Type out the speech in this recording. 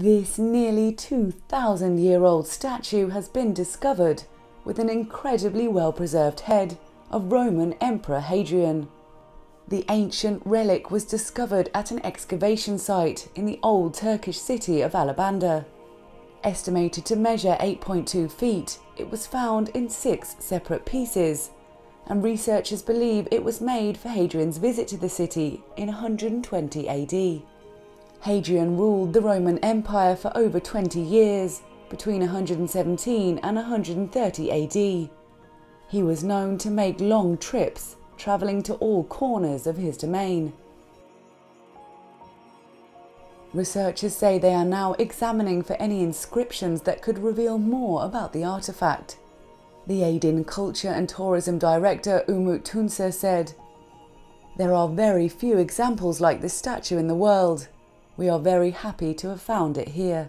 This nearly 2,000 year old statue has been discovered with an incredibly well preserved head of Roman Emperor Hadrian. The ancient relic was discovered at an excavation site in the old Turkish city of Alabanda. Estimated to measure 8.2 feet, it was found in six separate pieces, and researchers believe it was made for Hadrian's visit to the city in 120 AD. Hadrian ruled the Roman Empire for over 20 years, between 117 and 130 AD. He was known to make long trips, travelling to all corners of his domain. Researchers say they are now examining for any inscriptions that could reveal more about the artefact. The Aydin Culture and Tourism Director Umut Tuncer said, There are very few examples like this statue in the world. We are very happy to have found it here.